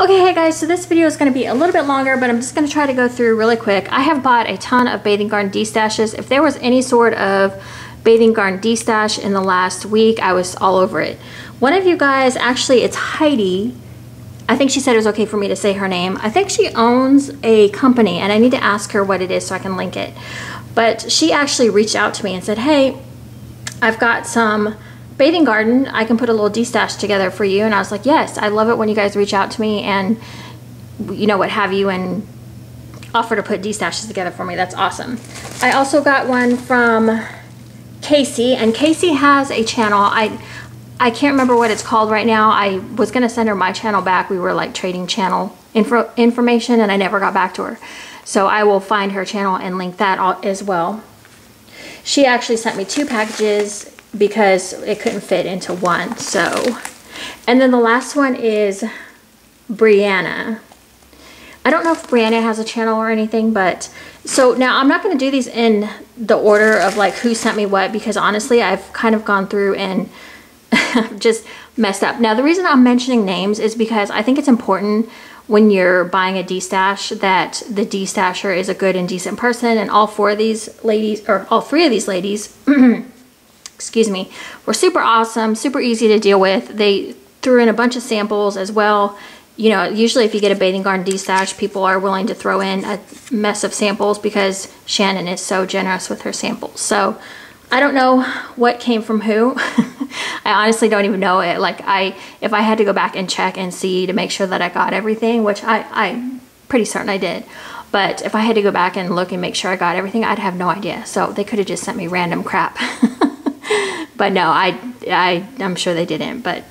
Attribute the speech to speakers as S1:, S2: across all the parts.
S1: Okay, hey guys, so this video is going to be a little bit longer, but I'm just going to try to go through really quick. I have bought a ton of Bathing Garden D-stashes. If there was any sort of Bathing Garden D-stash in the last week, I was all over it. One of you guys, actually, it's Heidy. I think she said it was okay for me to say her name. I think she owns a company, and I need to ask her what it is so I can link it. But she actually reached out to me and said, hey, I've got some bathing garden, I can put a little D-stash together for you. And I was like, yes, I love it when you guys reach out to me and, you know, what have you, and offer to put D-stashes together for me. That's awesome. I also got one from Casey, and Casey has a channel. I I can't remember what it's called right now. I was going to send her my channel back. We were like trading channel info information, and I never got back to her. So I will find her channel and link that as well. She actually sent me two packages because it couldn't fit into one. So, and then the last one is Brianna. I don't know if Brianna has a channel or anything, but so now I'm not going to do these in the order of like who sent me what because honestly, I've kind of gone through and just messed up. Now, the reason I'm mentioning names is because I think it's important when you're buying a D-stash that the D-stasher is a good and decent person and all four of these ladies or all three of these ladies excuse me, were super awesome, super easy to deal with. They threw in a bunch of samples as well. You know, usually if you get a bathing garden D-stash, people are willing to throw in a mess of samples because Shannon is so generous with her samples. So I don't know what came from who. I honestly don't even know it. Like I, if I had to go back and check and see to make sure that I got everything, which I, I'm pretty certain I did. But if I had to go back and look and make sure I got everything, I'd have no idea. So they could have just sent me random crap. but no, I, I, I'm sure they didn't. But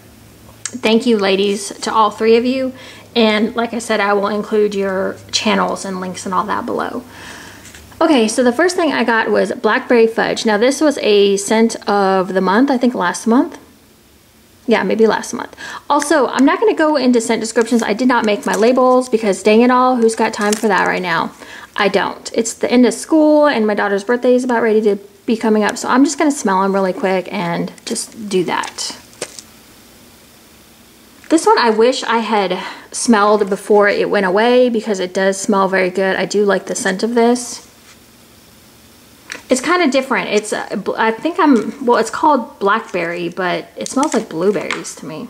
S1: thank you, ladies, to all three of you. And like I said, I will include your channels and links and all that below. Okay, so the first thing I got was Blackberry Fudge. Now this was a scent of the month, I think last month. Yeah, maybe last month. Also, I'm not going to go into scent descriptions. I did not make my labels because dang it all, who's got time for that right now? I don't. It's the end of school and my daughter's birthday is about ready to be coming up. So I'm just to smell them really quick and just do that. This one I wish I had smelled before it went away because it does smell very good. I do like the scent of this. It's kind of different. It's, uh, I think I'm, well, it's called blackberry, but it smells like blueberries to me.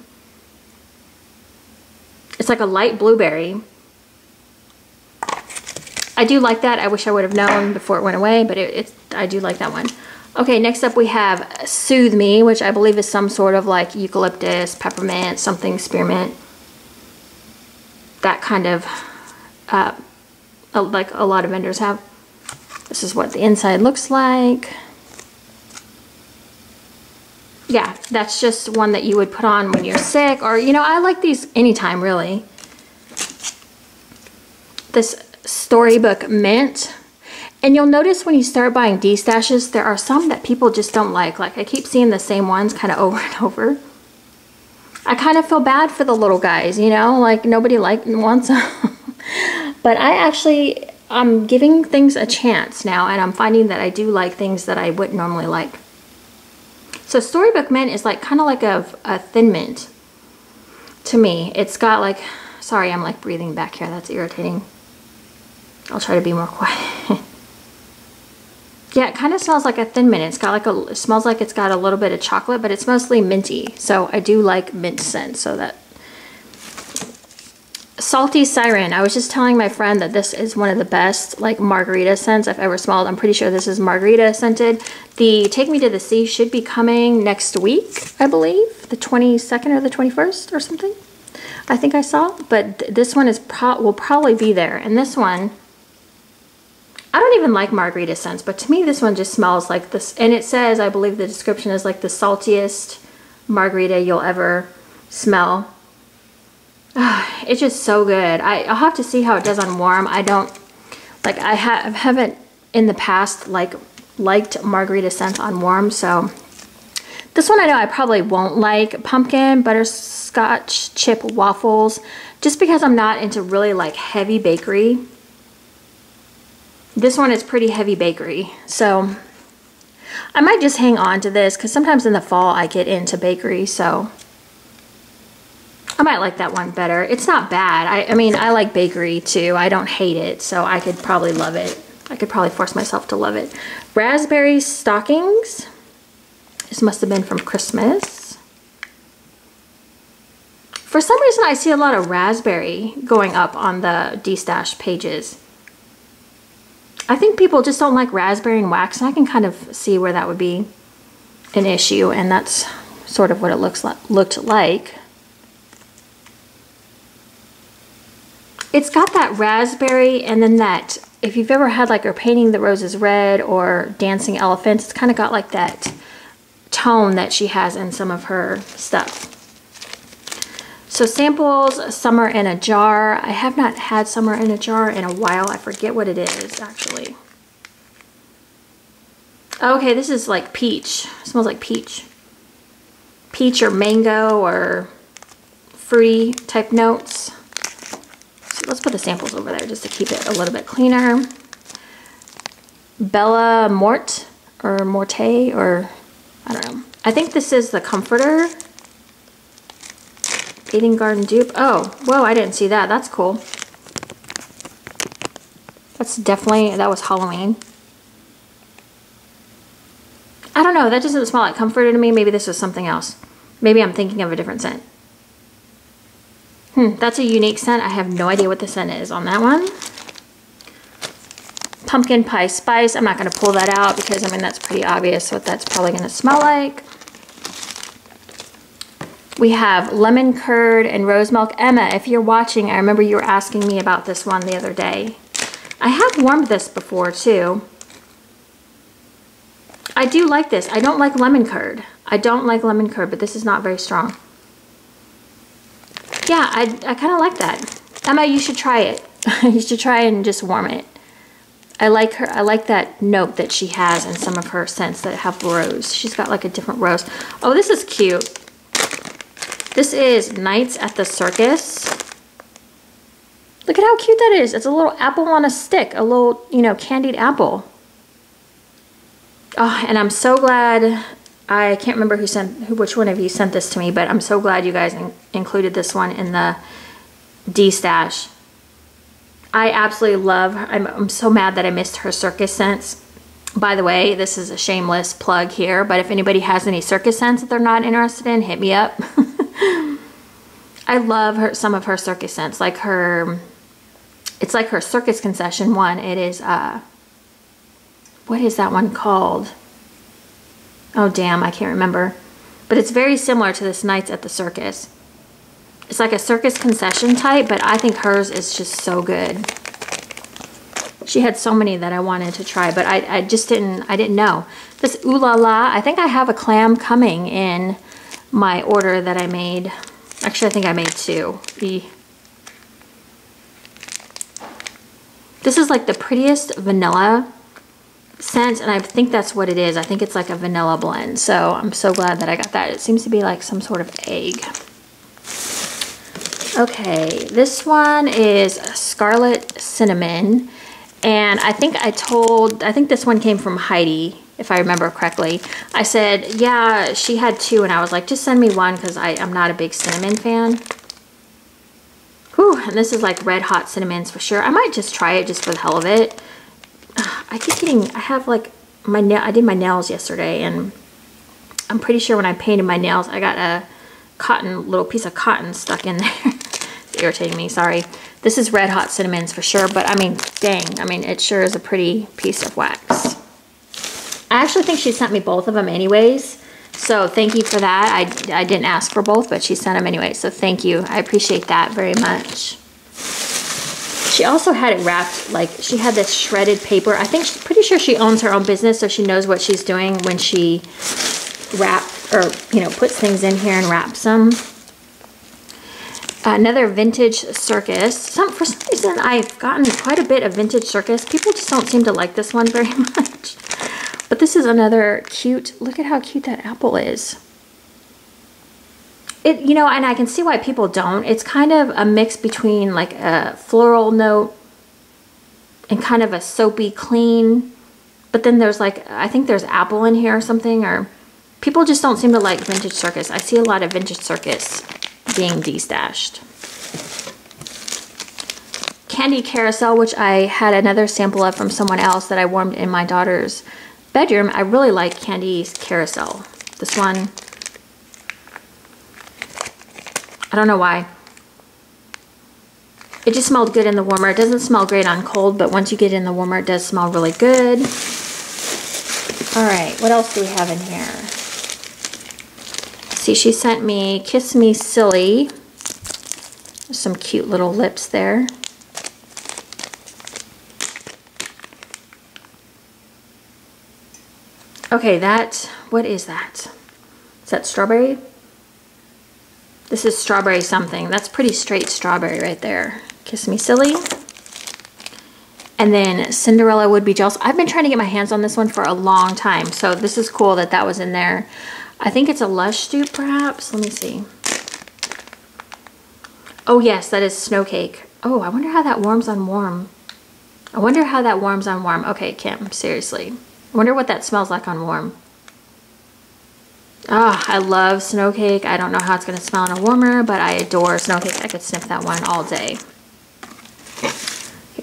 S1: It's like a light blueberry. I do like that. I wish I would have known before it went away, but it, it, I do like that one. Okay, next up we have Soothe Me, which I believe is some sort of like eucalyptus, peppermint, something spearmint. That kind of, uh, like a lot of vendors have. This is what the inside looks like. Yeah, that's just one that you would put on when you're sick or, you know, I like these anytime really. This Storybook Mint. And you'll notice when you start buying D-stashes, there are some that people just don't like. Like I keep seeing the same ones kind of over and over. I kind of feel bad for the little guys, you know, like nobody like wants them. but I actually, I'm giving things a chance now and I'm finding that I do like things that I wouldn't normally like. So Storybook Mint is like kind of like a, a thin mint to me. It's got like, sorry, I'm like breathing back here. That's irritating. I'll try to be more quiet. yeah, it kind of smells like a Thin Mint. It's got like a, it smells like it's got a little bit of chocolate, but it's mostly minty. So I do like mint scent, so that. Salty Siren. I was just telling my friend that this is one of the best like margarita scents I've ever smelled. I'm pretty sure this is margarita scented. The Take Me to the Sea should be coming next week, I believe. The 22nd or the 21st or something. I think I saw, but th this one is pro will probably be there. And this one I don't even like margarita scents, but to me this one just smells like this. And it says, I believe the description is like the saltiest margarita you'll ever smell. it's just so good. I, I'll have to see how it does on warm. I don't, like I ha haven't in the past like liked margarita scents on warm, so this one I know I probably won't like. Pumpkin butterscotch chip waffles, just because I'm not into really like heavy bakery. This one is pretty heavy bakery, so I might just hang on to this because sometimes in the fall I get into bakery, so I might like that one better. It's not bad. I, I mean, I like bakery too. I don't hate it, so I could probably love it. I could probably force myself to love it. Raspberry stockings. This must have been from Christmas. For some reason, I see a lot of raspberry going up on the D-Stash pages. I think people just don't like raspberry and wax, and I can kind of see where that would be an issue, and that's sort of what it looks like, looked like. It's got that raspberry and then that, if you've ever had like or painting the roses red or dancing elephants, it's kind of got like that tone that she has in some of her stuff. So samples, summer in a jar. I have not had summer in a jar in a while. I forget what it is actually. Okay, this is like peach. It smells like peach. Peach or mango or fruity type notes. So let's put the samples over there just to keep it a little bit cleaner. Bella Mort or Morte or I don't know. I think this is the comforter. Bathing Garden dupe. Oh, whoa, I didn't see that. That's cool. That's definitely, that was Halloween. I don't know, that doesn't smell like comforter to me. Maybe this was something else. Maybe I'm thinking of a different scent. Hmm, that's a unique scent. I have no idea what the scent is on that one. Pumpkin Pie Spice. I'm not going to pull that out because, I mean, that's pretty obvious what that's probably going to smell like. We have lemon curd and rose milk. Emma, if you're watching, I remember you were asking me about this one the other day. I have warmed this before too. I do like this. I don't like lemon curd. I don't like lemon curd, but this is not very strong. Yeah, I, I kind of like that. Emma, you should try it. you should try and just warm it. I like her. I like that note that she has in some of her scents that have rose. She's got like a different rose. Oh, this is cute. This is Nights at the Circus. Look at how cute that is. It's a little apple on a stick, a little, you know, candied apple. Oh, and I'm so glad, I can't remember who sent, who, which one of you sent this to me, but I'm so glad you guys in, included this one in the D-Stash. I absolutely love, I'm, I'm so mad that I missed her circus scents. By the way, this is a shameless plug here, but if anybody has any circus scents that they're not interested in, hit me up. I love her some of her circus scents, like her. It's like her circus concession one. It is uh. What is that one called? Oh damn, I can't remember. But it's very similar to this Nights at the Circus. It's like a circus concession type, but I think hers is just so good. She had so many that I wanted to try, but I, I just didn't, I didn't know. This Ooh La La, I think I have a clam coming in my order that I made. Actually, I think I made two. The This is like the prettiest vanilla scent, and I think that's what it is. I think it's like a vanilla blend, so I'm so glad that I got that. It seems to be like some sort of egg. Okay, this one is Scarlet Cinnamon, and I think I told, I think this one came from Heidy if I remember correctly. I said, yeah, she had two, and I was like, just send me one because I'm not a big cinnamon fan. Whew, and this is like red hot cinnamons for sure. I might just try it just for the hell of it. I keep getting, I have like, my nail, I did my nails yesterday, and I'm pretty sure when I painted my nails, I got a cotton, little piece of cotton stuck in there. Irritating me, sorry. This is red hot cinnamons for sure, but I mean, dang, I mean, it sure is a pretty piece of wax. I actually think she sent me both of them anyways. So thank you for that. I, I didn't ask for both, but she sent them anyway. So thank you. I appreciate that very much. She also had it wrapped, like she had this shredded paper. I think she's pretty sure she owns her own business, so she knows what she's doing when she wrap or, you know, puts things in here and wraps them. Another vintage circus. Some, for some reason, I've gotten quite a bit of vintage circus. People just don't seem to like this one very much. But this is another cute, look at how cute that apple is. It, you know, and I can see why people don't. It's kind of a mix between like a floral note and kind of a soapy clean. But then there's like, I think there's apple in here or something, or people just don't seem to like vintage circus. I see a lot of vintage circus being destashed. Candy Carousel, which I had another sample of from someone else that I warmed in my daughter's bedroom. I really like Candy Carousel. This one, I don't know why. It just smelled good in the warmer. It doesn't smell great on cold, but once you get in the warmer, it does smell really good. All right, what else do we have in here? See, she sent me Kiss Me Silly. some cute little lips there. Okay, that, what is that? Is that strawberry? This is strawberry something. That's pretty straight strawberry right there. Kiss Me Silly. And then Cinderella Would Be Jealous. I've been trying to get my hands on this one for a long time. So this is cool that that was in there. I think it's a Lush dupe perhaps. Let me see. Oh yes, that is Snow Cake. Oh, I wonder how that warms on warm. I wonder how that warms on warm. Okay, Kim, seriously. I wonder what that smells like on warm. Ah, oh, I love snow cake. I don't know how it's going to smell in a warmer, but I adore snow cake. I could sniff that one all day.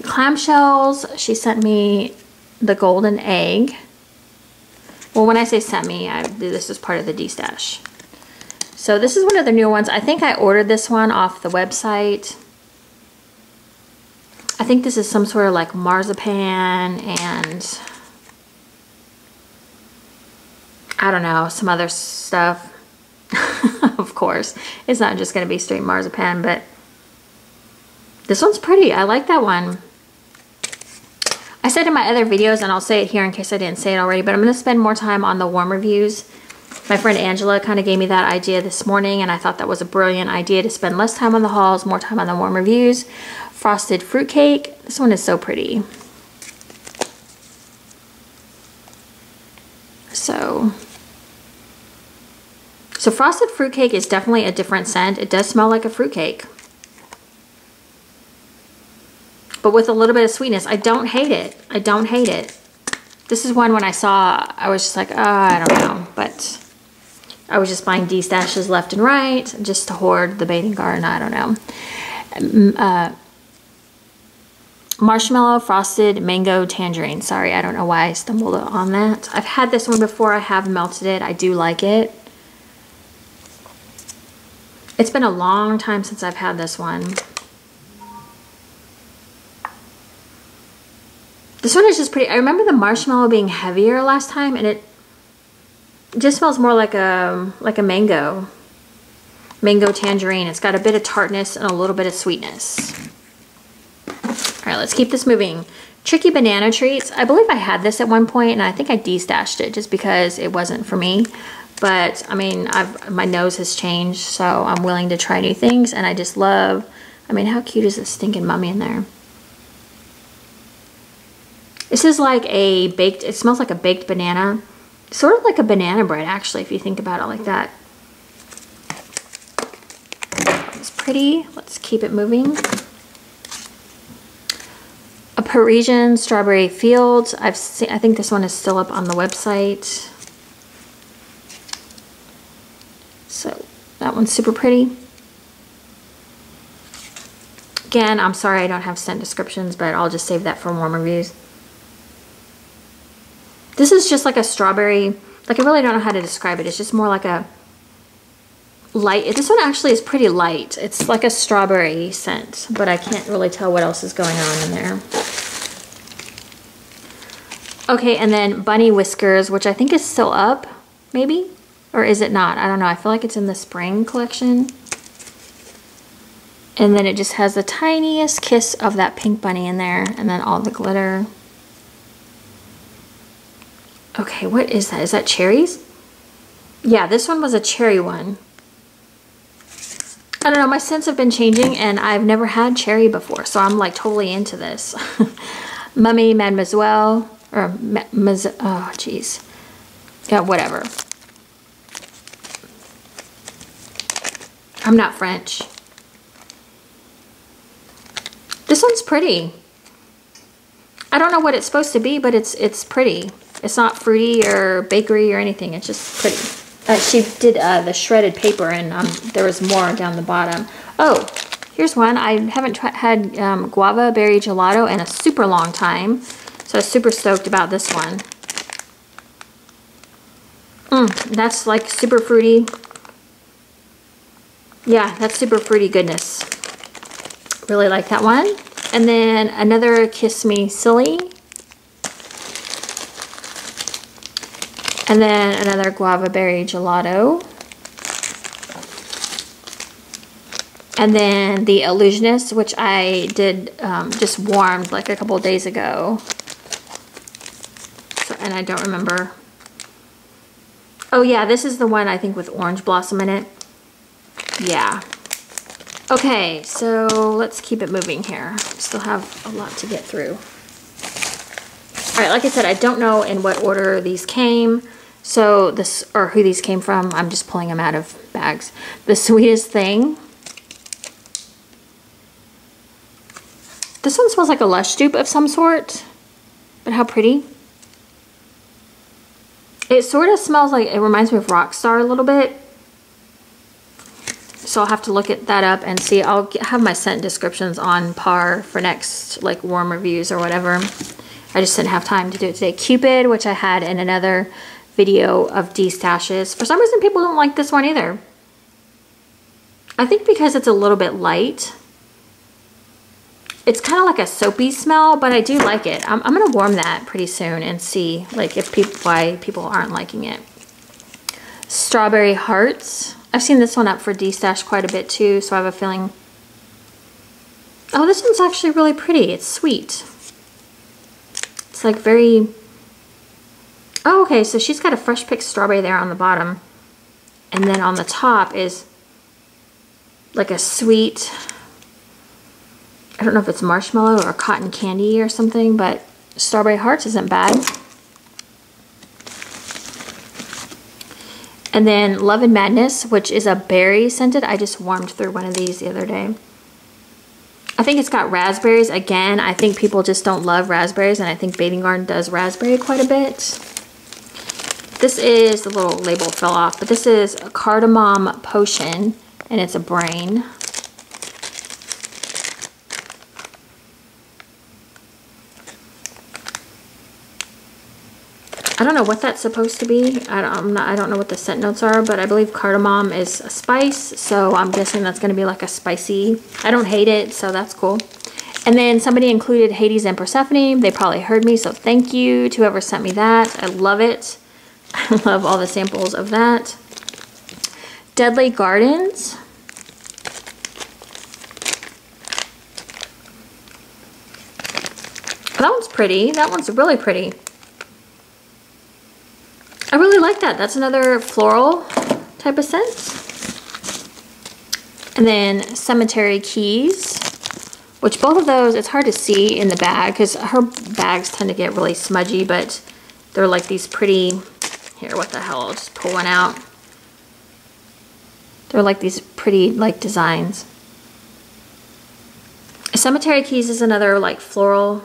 S1: Clamshells, she sent me the golden egg. Well, when I say sent me, I, this is part of the D-stash. So this is one of the new ones. I think I ordered this one off the website. I think this is some sort of like marzipan and I don't know, some other stuff. of course, it's not just going to be straight marzipan, but this one's pretty. I like that one. I said in my other videos, and I'll say it here in case I didn't say it already, but I'm going to spend more time on the warm reviews. My friend Angela kind of gave me that idea this morning, and I thought that was a brilliant idea to spend less time on the hauls, more time on the warm reviews. Frosted fruitcake. This one is so pretty. So so frosted fruitcake is definitely a different scent. It does smell like a fruitcake. But with a little bit of sweetness. I don't hate it. I don't hate it. This is one when I saw, I was just like, oh, I don't know. But I was just buying D-stashes left and right just to hoard the bathing garden. I don't know. Uh, marshmallow frosted mango tangerine. Sorry, I don't know why I stumbled on that. I've had this one before. I have melted it. I do like it. It's been a long time since I've had this one. This one is just pretty. I remember the marshmallow being heavier last time and it just smells more like a like a mango. Mango tangerine. It's got a bit of tartness and a little bit of sweetness. All right, let's keep this moving. Tricky Banana Treats. I believe I had this at one point and I think I destashed it just because it wasn't for me. But I mean, I've my nose has changed, so I'm willing to try new things. And I just love, I mean, how cute is this stinking mummy in there? This is like a baked, it smells like a baked banana. Sort of like a banana bread, actually, if you think about it like that. It's pretty. Let's keep it moving. A Parisian Strawberry Fields. I've seen, I think this one is still up on the website. So that one's super pretty. Again, I'm sorry I don't have scent descriptions, but I'll just save that for warm reviews. This is just like a strawberry, like I really don't know how to describe it. It's just more like a light. This one actually is pretty light. It's like a strawberry scent, but I can't really tell what else is going on in there. Okay, and then Bunny Whiskers, which I think is still up, maybe? Or is it not? I don't know. I feel like it's in the spring collection. And then it just has the tiniest kiss of that pink bunny in there. And then all the glitter. Okay, what is that? Is that cherries? Yeah, this one was a cherry one. I don't know, my scents have been changing and I've never had cherry before, so I'm like totally into this. Mummy Mademoiselle, or, ma oh jeez. Yeah, whatever. I'm not French. This one's pretty. I don't know what it's supposed to be, but it's it's pretty. It's not fruity or bakery or anything. It's just pretty. Uh, she did uh, the shredded paper and um, there was more down the bottom. Oh, here's one. I haven't had um, guava berry gelato in a super long time. So I was super stoked about this one. Mm, that's like super fruity. Yeah, that's super fruity goodness. Really like that one. And then another Kiss Me Silly. And then another guava berry gelato. And then the Illusionist, which I did um, just warmed like a couple days ago. So, and I don't remember. Oh yeah, this is the one I think with orange blossom in it. Yeah. Okay, so let's keep it moving here. Still have a lot to get through. All right, like I said, I don't know in what order these came. So this, or who these came from, I'm just pulling them out of bags. The sweetest thing. This one smells like a Lush dupe of some sort, but how pretty. It sort of smells like, it reminds me of Rockstar a little bit. So I'll have to look at that up and see. I'll have my scent descriptions on par for next like warm reviews or whatever. I just didn't have time to do it today. Cupid, which I had in another video of D-stashes. For some reason, people don't like this one either. I think because it's a little bit light. It's kind of like a soapy smell, but I do like it. I'm, I'm going to warm that pretty soon and see like if people why people aren't liking it. Strawberry Hearts. I've seen this one up for D-stash quite a bit too, so I have a feeling... Oh, this one's actually really pretty. It's sweet. Like very Oh, okay, so she's got a fresh picked strawberry there on the bottom. And then on the top is like a sweet, I don't know if it's marshmallow or cotton candy or something, but strawberry hearts isn't bad. And then Love and Madness, which is a berry scented. I just warmed through one of these the other day. I think it's got raspberries. Again, I think people just don't love raspberries, and I think Bathing Garden does raspberry quite a bit. This is, the little label fell off, but this is a cardamom potion, and it's a brain. I don't know what that's supposed to be. I don't, not, I don't know what the scent notes are, but I believe cardamom is a spice, so I'm guessing that's going to be like a spicy. I don't hate it, so that's cool. And then somebody included Hades and Persephone. They probably heard me, so thank you to whoever sent me that. I love it. I love all the samples of that. Deadly Gardens. That one's pretty. That one's really pretty. I really like that. That's another floral type of scent. And then Cemetery Keys, which both of those, it's hard to see in the bag because her bags tend to get really smudgy, but they're like these pretty here, what the hell, I'll just pull one out. They're like these pretty like designs. Cemetery Keys is another like floral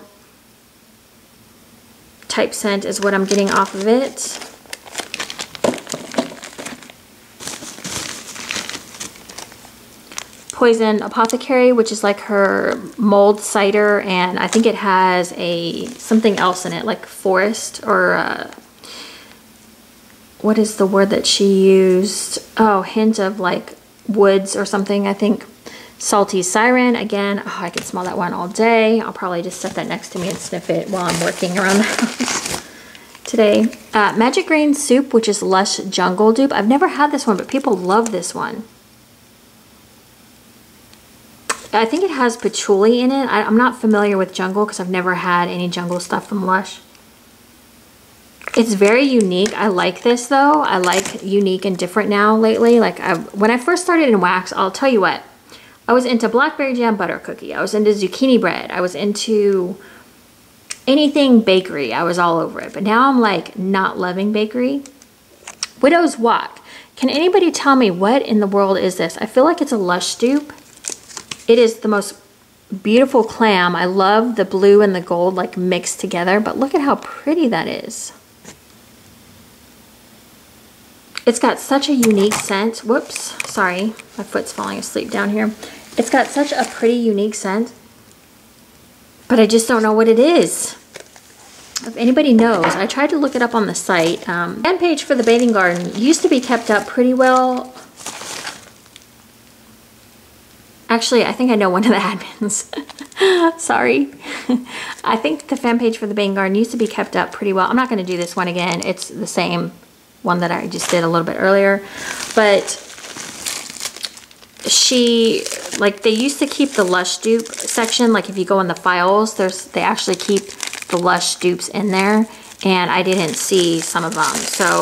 S1: type scent is what I'm getting off of it. Poison Apothecary, which is like her mulled cider, and I think it has a something else in it, like forest or uh, what is the word that she used? Oh, hint of like woods or something, I think. Salty Siren, again, oh, I could smell that one all day. I'll probably just set that next to me and sniff it while I'm working around the house today. Uh, Magic Green Soup, which is Lush Jungle Dupe. I've never had this one, but people love this one. I think it has patchouli in it. I, I'm not familiar with jungle because I've never had any jungle stuff from Lush. It's very unique. I like this though. I like unique and different now lately. Like I, when I first started in wax, I'll tell you what, I was into blackberry jam butter cookie. I was into zucchini bread. I was into anything bakery. I was all over it. But now I'm like not loving bakery. Widow's Walk. Can anybody tell me what in the world is this? I feel like it's a Lush dupe. It is the most beautiful clam. I love the blue and the gold like mixed together, but look at how pretty that is. It's got such a unique scent. Whoops, sorry, my foot's falling asleep down here. It's got such a pretty unique scent, but I just don't know what it is. If anybody knows, I tried to look it up on the site. Um, page for the bathing garden used to be kept up pretty well. Actually, I think I know one of the admins. Sorry. I think the fan page for the garden used to be kept up pretty well. I'm not going to do this one again. It's the same one that I just did a little bit earlier. But she, like they used to keep the Lush dupe section. Like if you go in the files, there's they actually keep the Lush dupes in there. And I didn't see some of them. So,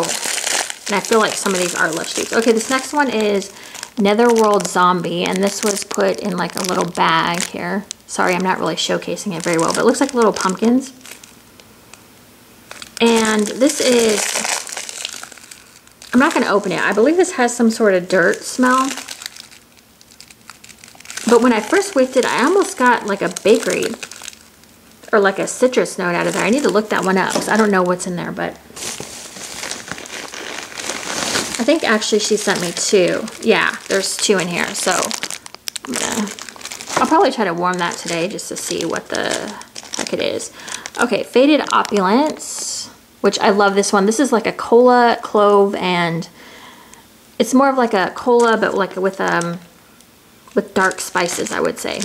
S1: and I feel like some of these are Lush dupes. Okay, this next one is Netherworld Zombie. And this was put in like a little bag here. Sorry, I'm not really showcasing it very well, but it looks like little pumpkins. And this is, I'm not going to open it. I believe this has some sort of dirt smell. But when I first whiffed it, I almost got like a bakery or like a citrus note out of there. I need to look that one up because I don't know what's in there, but think actually she sent me two. Yeah, there's two in here. So I'm gonna, I'll probably try to warm that today just to see what the heck it is. Okay, Faded Opulence, which I love this one. This is like a cola, clove, and it's more of like a cola, but like with um with dark spices, I would say.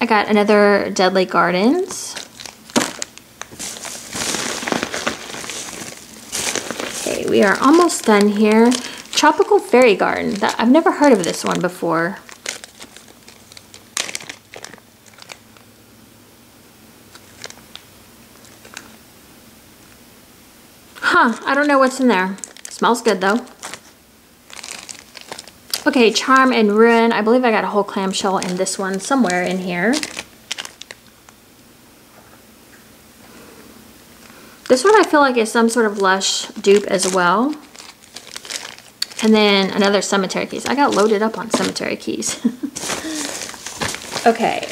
S1: I got another Deadly Gardens. We are almost done here. Tropical Fairy Garden. That, I've never heard of this one before. Huh, I don't know what's in there. Smells good though. Okay, Charm and Ruin. I believe I got a whole clamshell in this one somewhere in here. This one I feel like is some sort of Lush dupe as well. And then another Cemetery Keys. I got loaded up on Cemetery Keys. okay.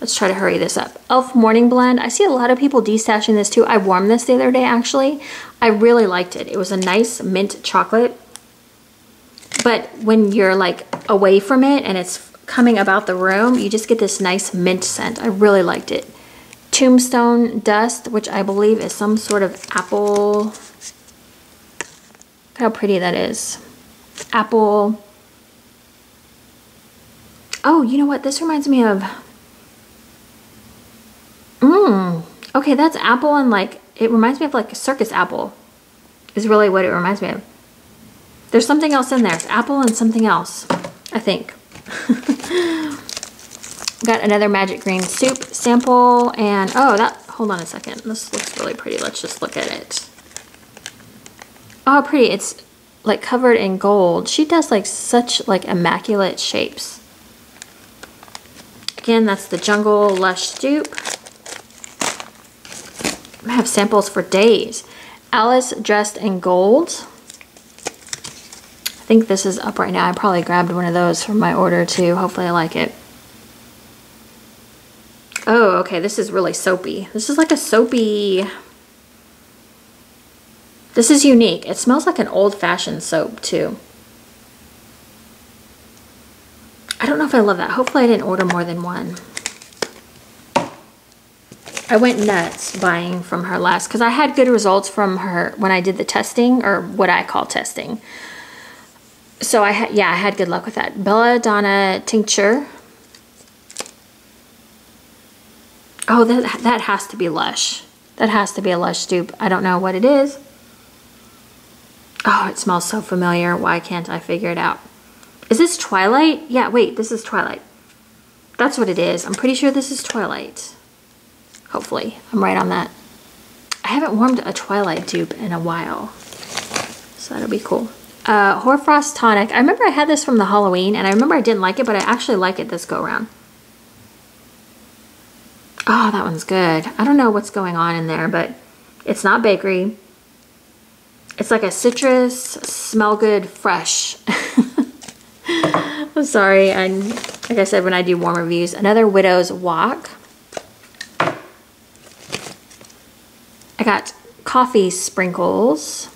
S1: Let's try to hurry this up. Elf Morning Blend. I see a lot of people destashing this too. I warmed this the other day actually. I really liked it. It was a nice mint chocolate. But when you're like away from it and it's coming about the room, you just get this nice mint scent. I really liked it. Tombstone Dust, which I believe is some sort of apple. Look how pretty that is. Apple. Oh, you know what? This reminds me of... Mmm. Okay, that's apple and like, it reminds me of like a circus apple. Is really what it reminds me of. There's something else in there. It's apple and something else, I think. Got another Magic Green Soup sample and, oh, that, hold on a second. This looks really pretty. Let's just look at it. Oh, pretty. It's like covered in gold. She does like such like immaculate shapes. Again, that's the Jungle Lush Dupe. I have samples for days. Alice dressed in gold I think this is up right now. I probably grabbed one of those from my order too. Hopefully I like it. Okay, this is really soapy. This is like a soapy... This is unique. It smells like an old-fashioned soap too. I don't know if I love that. Hopefully I didn't order more than one. I went nuts buying from her last because I had good results from her when I did the testing or what I call testing so I had, yeah, I had good luck with that. Belladonna tincture. Oh, that, that has to be Lush. That has to be a Lush dupe. I don't know what it is. Oh, it smells so familiar. Why can't I figure it out? Is this Twilight? Yeah, wait, this is Twilight. That's what it is. I'm pretty sure this is Twilight. Hopefully, I'm right on that. I haven't warmed a Twilight dupe in a while. So that'll be cool uh, Hoarfrost Tonic. I remember I had this from the Halloween, and I remember I didn't like it, but I actually like it this go around. Oh, that one's good. I don't know what's going on in there, but it's not bakery. It's like a citrus, smell good, fresh. I'm sorry. And like I said, when I do warm reviews, another Widow's Walk. I got coffee sprinkles.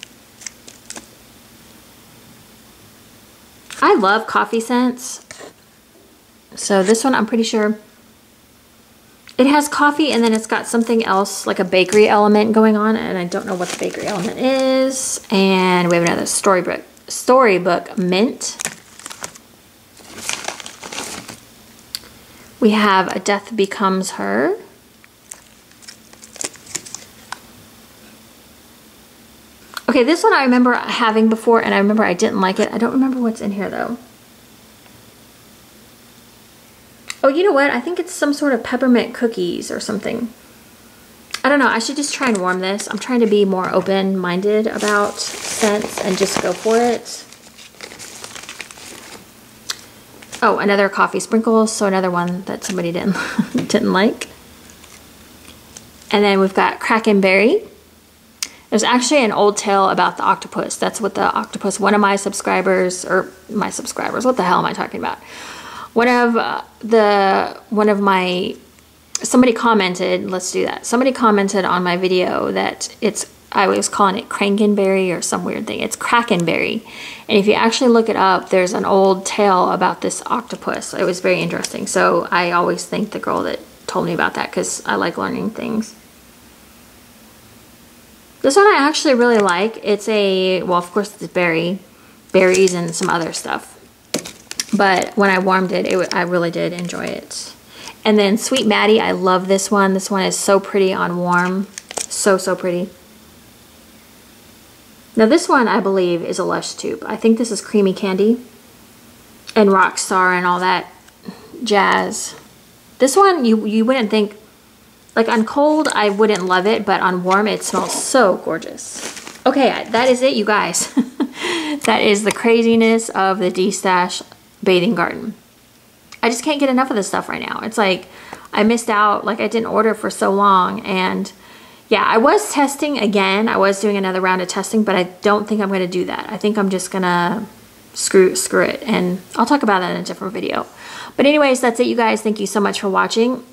S1: I love coffee scents. So this one, I'm pretty sure it has coffee and then it's got something else like a bakery element going on and I don't know what the bakery element is. And we have another storybook, storybook mint. We have A Death Becomes Her. Okay, this one I remember having before and I remember I didn't like it. I don't remember what's in here though. Oh, you know what? I think it's some sort of peppermint cookies or something. I don't know. I should just try and warm this. I'm trying to be more open-minded about scents and just go for it. Oh, another coffee sprinkles, so another one that somebody didn't didn't like. And then we've got Krakenberry. There's actually an old tale about the octopus. That's what the octopus, one of my subscribers, or my subscribers, what the hell am I talking about? One of uh, the, one of my, somebody commented, let's do that. Somebody commented on my video that it's I was calling it crankenberry or some weird thing. It's krakenberry. And if you actually look it up, there's an old tale about this octopus. It was very interesting. So I always thank the girl that told me about that because I like learning things. This one I actually really like. It's a, well, of course it's berry, berries and some other stuff. But when I warmed it, it I really did enjoy it. And then Sweet Maddie, I love this one. This one is so pretty on warm. So, so pretty. Now this one, I believe, is a Lush dupe. I think this is Creamy Candy and Rockstar and all that jazz. This one, you, you wouldn't think, like on cold, I wouldn't love it, but on warm, it smells so gorgeous. Okay, that is it, you guys. that is the craziness of the D-Stash Bathing Garden. I just can't get enough of this stuff right now. It's like I missed out, like I didn't order for so long and yeah, I was testing again. I was doing another round of testing, but I don't think I'm going to do that. I think I'm just going to screw, screw it. And I'll talk about that in a different video. But anyways, that's it, you guys. Thank you so much for watching.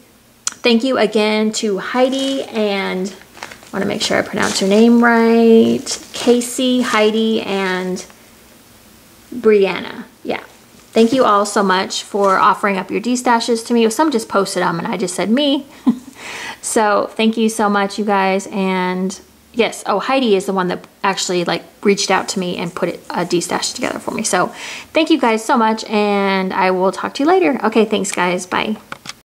S1: Thank you again to Heidy and I want to make sure I pronounce your name right. Casey, Heidy, and Brianna. Thank you all so much for offering up your D-stashes to me. Some just posted them and I just said me. So thank you so much, you guys. And yes, oh, Heidy is the one that actually like reached out to me and put a D-stash together for me. So thank you guys so much and I will talk to you later. Okay, thanks guys. Bye.